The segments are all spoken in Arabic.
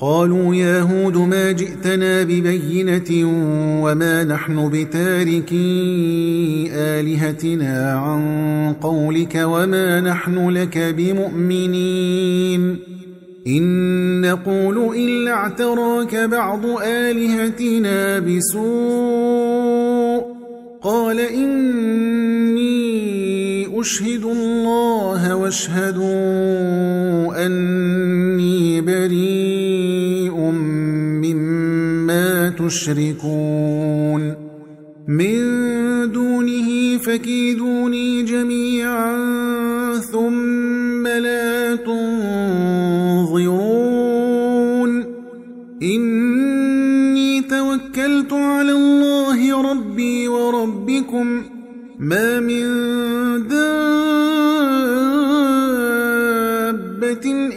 قالوا يا هود ما جئتنا ببينة وما نحن بتاركي آلهتنا عن قولك وما نحن لك بمؤمنين. إن نقول إلا اعتراك بعض آلهتنا بسوء. قال إني أشهد الله واشهدوا أني تشركون من دونه فكيدوني جميعا ثم لا تنظرون. إني توكلت على الله ربي وربكم. ما من دابة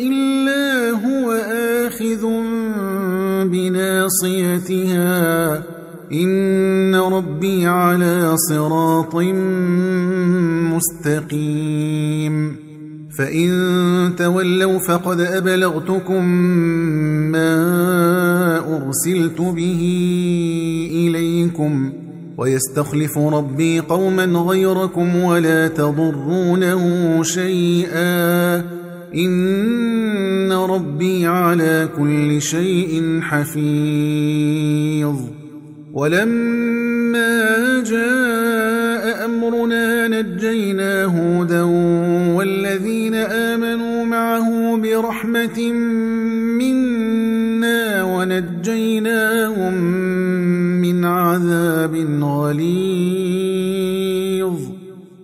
إلا هو آخذ بناصيتها إن ربي على صراط مستقيم. فإن تولوا فقد أبلغتكم ما أرسلت به إليكم ويستخلف ربي قوما غيركم ولا تضرونه شيئا. إن ربي على كل شيء حفيظ. ولما جاء أمرنا نجينا هودا والذين آمنوا معه برحمة منا ونجيناهم من عذاب غليظ.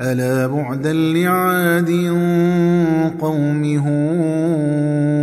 ألا بعدا لعاد قوم هود